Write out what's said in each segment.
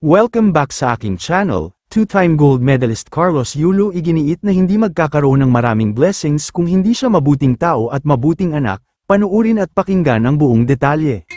Welcome back sa aking channel, two-time gold medalist Carlos Yulo iginiit na hindi magkakaroon ng maraming blessings kung hindi siya mabuting tao at mabuting anak, panuurin at pakinggan ang buong detalye.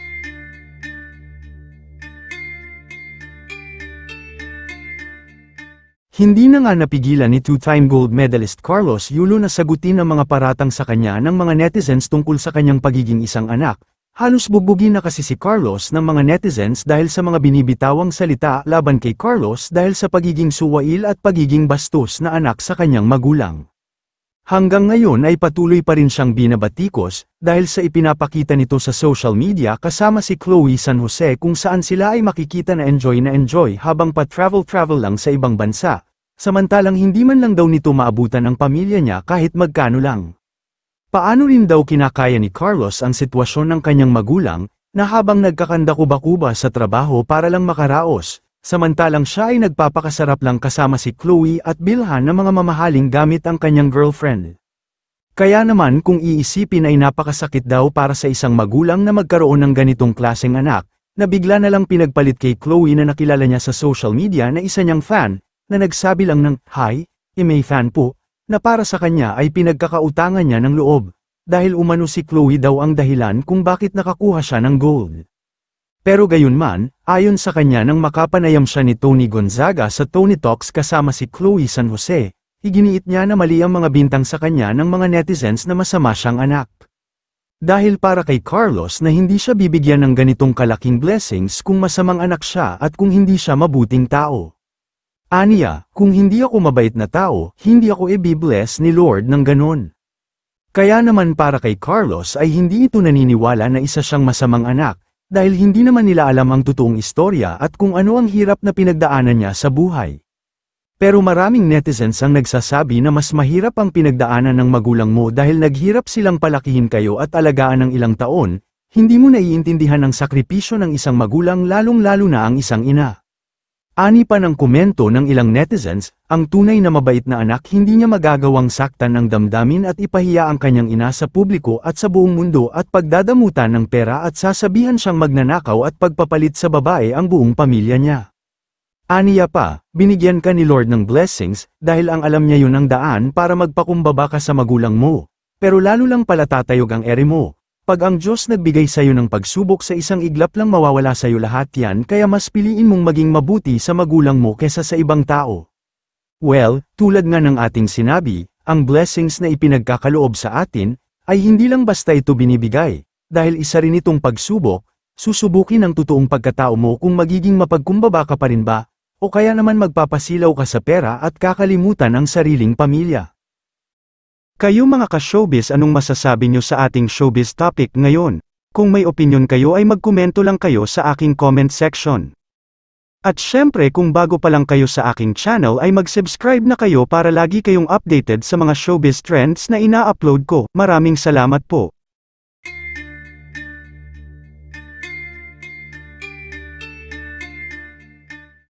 Hindi na nga napigilan ni two-time gold medalist Carlos Yulo na sagutin ang mga paratang sa kanya ng mga netizens tungkol sa kanyang pagiging isang anak, Halos bubugin na kasi si Carlos ng mga netizens dahil sa mga binibitawang salita laban kay Carlos dahil sa pagiging suwail at pagiging bastos na anak sa kanyang magulang. Hanggang ngayon ay patuloy pa rin siyang binabatikos dahil sa ipinapakita nito sa social media kasama si Chloe San Jose kung saan sila ay makikita na enjoy na enjoy habang pa-travel-travel lang sa ibang bansa, samantalang hindi man lang daw nito maabutan ang pamilya niya kahit magkano lang. Paano rin daw kinakaya ni Carlos ang sitwasyon ng kanyang magulang, na habang nagkakanda-kuba-kuba sa trabaho para lang makaraos, samantalang siya ay nagpapakasarap lang kasama si Chloe at bilhan ng mga mamahaling gamit ang kanyang girlfriend. Kaya naman kung iisipin ay napakasakit daw para sa isang magulang na magkaroon ng ganitong klaseng anak, na bigla na lang pinagpalit kay Chloe na nakilala niya sa social media na isa niyang fan, na nagsabi lang ng, Hi, e may fan po, na para sa kanya ay pinagkakautangan niya ng loob, dahil umano si Chloe daw ang dahilan kung bakit nakakuha siya ng gold. Pero gayon man, ayon sa kanya nang makapanayam siya ni Tony Gonzaga sa Tony Talks kasama si Chloe San Jose, iginiit niya na mali ang mga bintang sa kanya ng mga netizens na masama siyang anak. Dahil para kay Carlos na hindi siya bibigyan ng ganitong kalaking blessings kung masamang anak siya at kung hindi siya mabuting tao. Aniya, kung hindi ako mabait na tao, hindi ako i-bless ni Lord ng ganon. Kaya naman para kay Carlos ay hindi ito naniniwala na isa siyang masamang anak, dahil hindi naman nila alam ang totoong istorya at kung ano ang hirap na pinagdaanan niya sa buhay. Pero maraming netizens ang nagsasabi na mas mahirap ang pinagdaanan ng magulang mo dahil naghirap silang palakihin kayo at alagaan ng ilang taon, hindi mo naiintindihan ang sakripisyo ng isang magulang lalong-lalo na ang isang ina. Ani pa ng komento ng ilang netizens, ang tunay na mabait na anak hindi niya magagawang saktan ng damdamin at ipahiya ang kanyang ina sa publiko at sa buong mundo at pagdadamutan ng pera at sasabihan siyang magnanakaw at pagpapalit sa babae ang buong pamilya niya. Aniya pa, binigyan ka ni Lord ng blessings, dahil ang alam niya yun ang daan para magpakumbaba ka sa magulang mo. Pero lalo lang pala tatayog ang ere mo, pag ang Diyos nagbigay sa iyo ng pagsubok sa isang iglap lang mawawala sa iyo lahat yan kaya mas piliin mong maging mabuti sa magulang mo kesa sa ibang tao. Well, tulad nga ng ating sinabi, ang blessings na ipinagkakaloob sa atin, ay hindi lang basta ito binibigay, dahil isa rin itong pagsubok, susubukin ang totoong pagkatao mo kung magiging mapagkumbaba ka pa rin ba, o kaya naman magpapasilaw ka sa pera at kakalimutan ang sariling pamilya. Kayo mga ka-showbiz anong masasabi nyo sa ating showbiz topic ngayon? Kung may opinion kayo ay magkomento lang kayo sa aking comment section. At syempre kung bago pa lang kayo sa aking channel ay mag-subscribe na kayo para lagi kayong updated sa mga showbiz trends na ina-upload ko. Maraming salamat po.